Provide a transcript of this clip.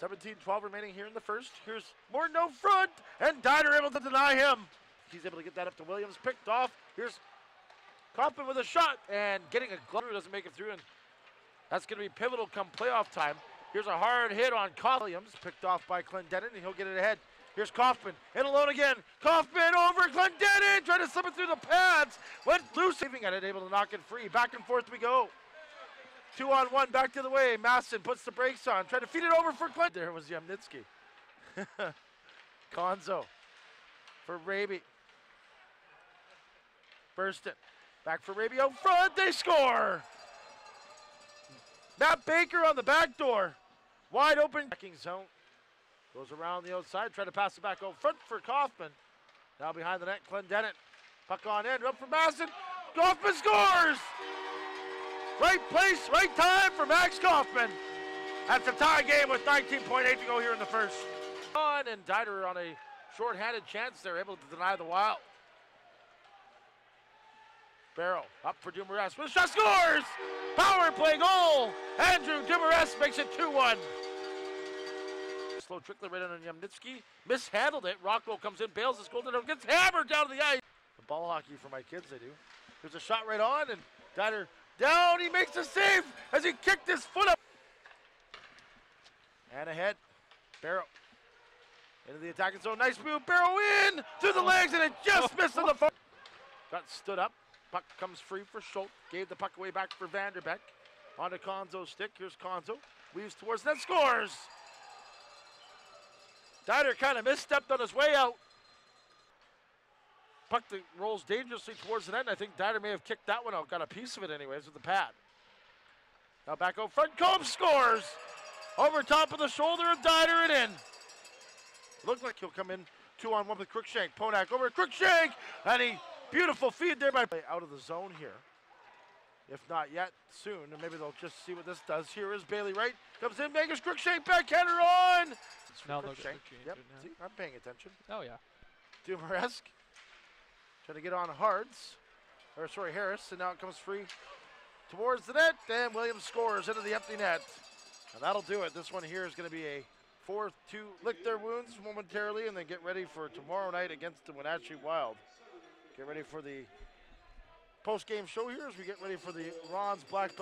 17-12 remaining here in the first. Here's Morton out front, and Dieter able to deny him. He's able to get that up to Williams, picked off. Here's Kaufman with a shot, and getting a glove doesn't make it through, and that's going to be pivotal come playoff time. Here's a hard hit on Kaufman. Williams, picked off by Clendenin, and he'll get it ahead. Here's Kaufman, in alone again. Kaufman over Clendenin, trying to slip it through the pads. Went loose, saving at it, able to knock it free. Back and forth we go. Two on one, back to the way. Masson puts the brakes on, trying to feed it over for Clint. There was Yamnitsky. Konzo for Raby. Burston. Back for Raby out front. They score. Matt Baker on the back door. Wide open. Backing zone. Goes around the outside, trying to pass it back out front for Kaufman. Now behind the net, Clendenin. Puck on in, up for Masson. Kaufman scores! Right place, right time for Max Kaufman. That's a tie game with 19.8 to go here in the first. On and Dieter on a short-handed chance. They're able to deny the Wild. Barrow up for Dumoulin with shot scores! Power play goal! Andrew Dumoulin makes it 2-1. Slow trickler right on Yamnitsky. Mishandled it. Rockwell comes in, bails his goaltender, gets hammered down to the ice. The ball hockey for my kids, they do. There's a shot right on, and Dieter down. He makes the save as he kicked his foot up. And ahead. Barrow. Into the attacking zone. Nice move. Barrow in to the legs, and it just missed on the phone. Got stood up. Puck comes free for Schultz. Gave the puck away back for Vanderbeck. On to Konzo's stick. Here's Konzo. Weaves towards net. Scores. Dieter kind of misstepped on his way out. Puck that rolls dangerously towards the net, and I think Dieter may have kicked that one out. Got a piece of it anyways with the pad. Now back out front. Combs scores. Over top of the shoulder of Dieter and in. Looked like he'll come in two on one with Crookshank. Ponak over Crookshank, and he beautiful feed there by out of the zone here. If not yet, soon, and maybe they'll just see what this does. Here is Bailey Wright. Comes in, Vegas Crookshank, backhander on. It's Now from they'll get the change Yep, see, I'm paying attention. Oh yeah. Dumaresque trying to get on Hards, or sorry, Harris, and now it comes free towards the net, and Williams scores into the empty net. And that'll do it. This one here is going to be a 4 2 lick their wounds momentarily and then get ready for tomorrow night against the Wenatchee Wild. Get ready for the post game show here as we get ready for the Ron's Black.